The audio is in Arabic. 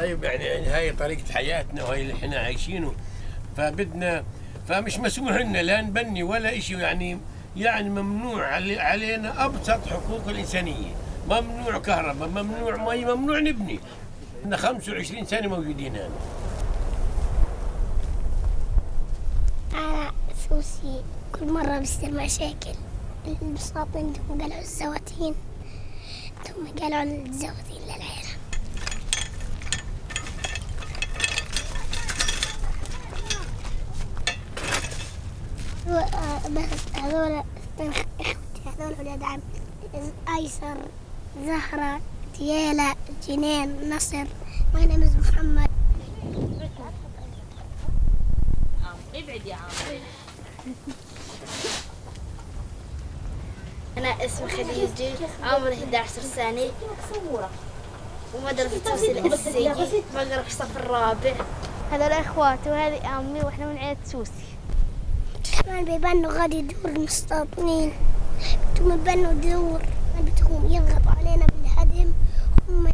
طيب يعني يعني هاي طريقة حياتنا وهي اللي إحنا عايشينه. فبدنا فمش مسموح لنا لا نبني ولا شيء يعني يعني ممنوع علي علينا أبسط حقوق الإنسانية. ممنوع كهرباء ممنوع مي ممنوع نبني. إحنا 25 سنة موجودين هنا. أنا سوسي كل مرة بصير مشاكل. البساطين هم قالوا الزواتين هم قالوا الزواتين للعيلة هذول اخوتي هذول ولاد عم ايسر زهرة ديالا جنين نصر my name is محمد ابعد يا عم أنا اسمي خديجة عمري 11 سنة. ومدرسة توسي الأساسية بقرا الصف الرابع. هذول إخواتي وهذه أمي وإحنا من عيلة سوسي. كمان بيبنوا غادي دور مستوطنين بدهم يبنوا دور ما بدهم يضغطوا علينا بالهدم. هم